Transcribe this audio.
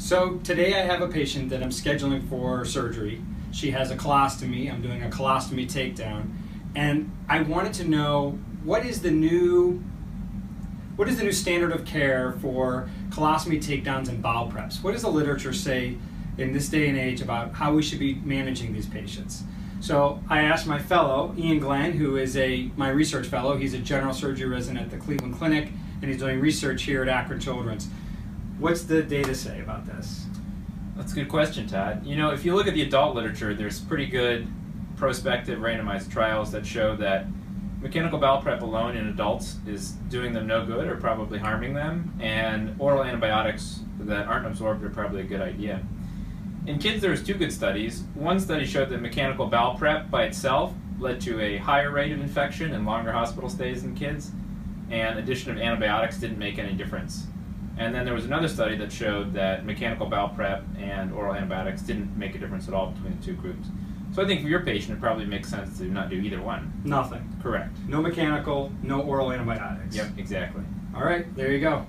So today I have a patient that I'm scheduling for surgery. She has a colostomy. I'm doing a colostomy takedown, and I wanted to know what is the new what is the new standard of care for colostomy takedowns and bowel preps? What does the literature say in this day and age about how we should be managing these patients? So I asked my fellow, Ian Glenn, who is a my research fellow. He's a general surgery resident at the Cleveland Clinic, and he's doing research here at Akron Children's. What's the data say about this? That's a good question, Todd. You know, if you look at the adult literature, there's pretty good prospective randomized trials that show that mechanical bowel prep alone in adults is doing them no good or probably harming them, and oral antibiotics that aren't absorbed are probably a good idea. In kids, there was two good studies. One study showed that mechanical bowel prep by itself led to a higher rate of infection and longer hospital stays in kids, and addition of antibiotics didn't make any difference. And then there was another study that showed that mechanical bowel prep and oral antibiotics didn't make a difference at all between the two groups. So I think for your patient, it probably makes sense to not do either one. Nothing. Correct. No mechanical, no oral antibiotics. Yep, exactly. All right, there you go.